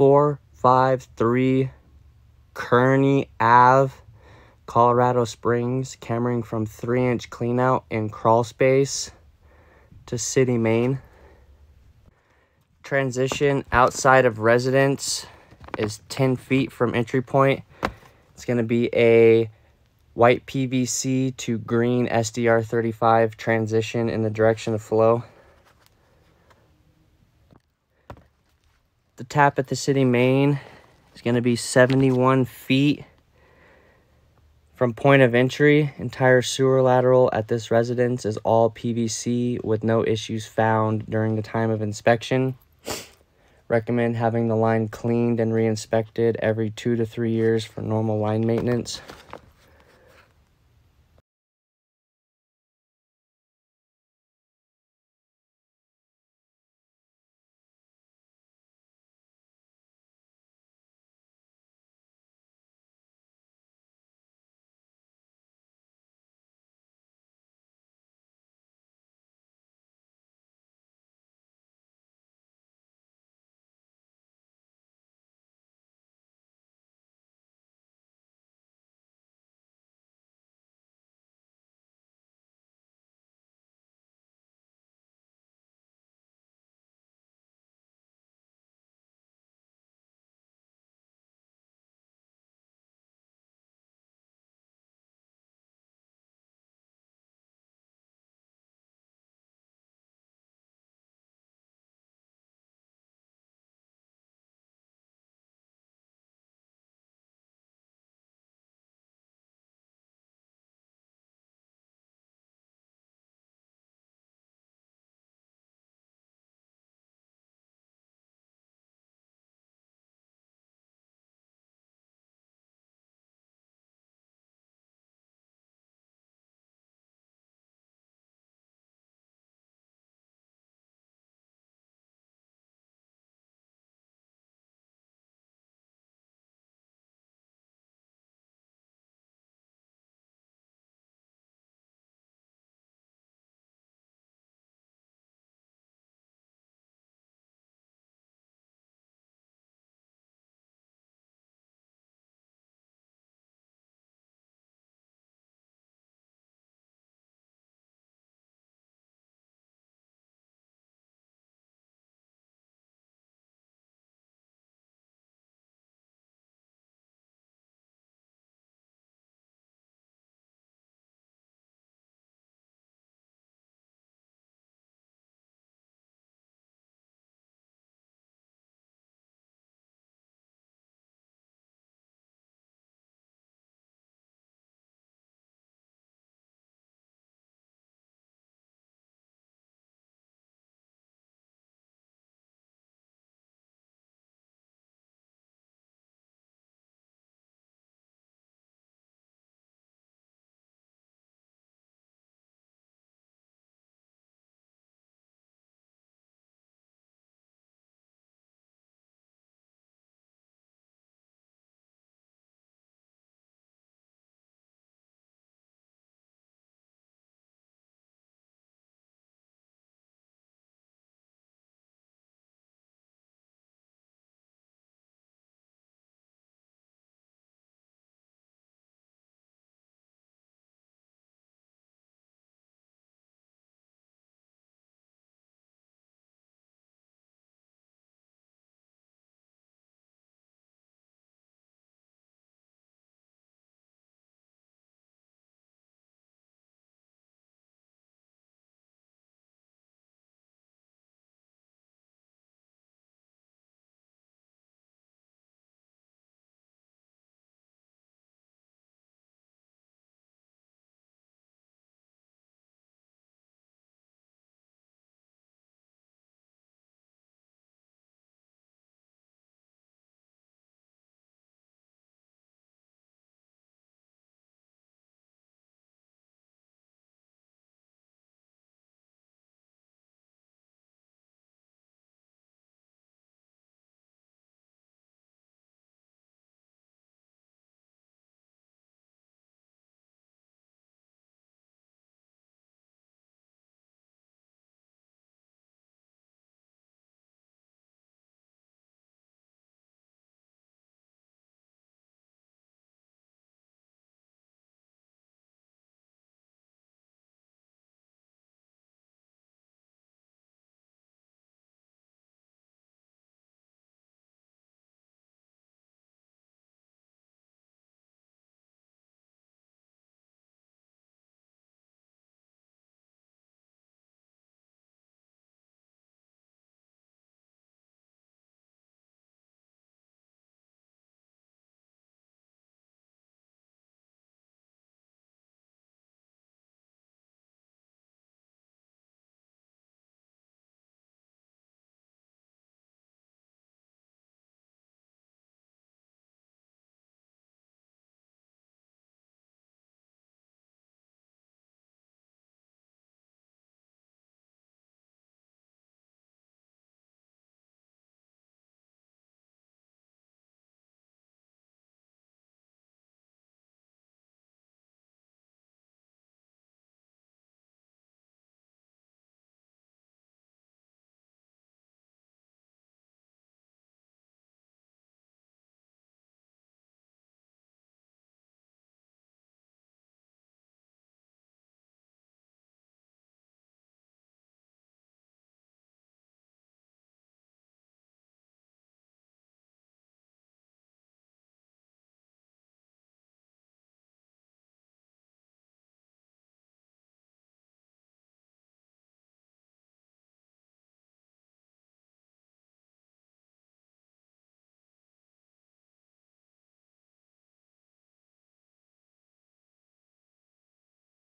453 Kearney Ave, Colorado Springs, cameraing from 3 inch cleanout and crawl space to City Main. Transition outside of residence is 10 feet from entry point. It's going to be a white PVC to green SDR35 transition in the direction of flow. The tap at the city main is going to be 71 feet from point of entry. Entire sewer lateral at this residence is all PVC with no issues found during the time of inspection. Recommend having the line cleaned and re-inspected every two to three years for normal line maintenance.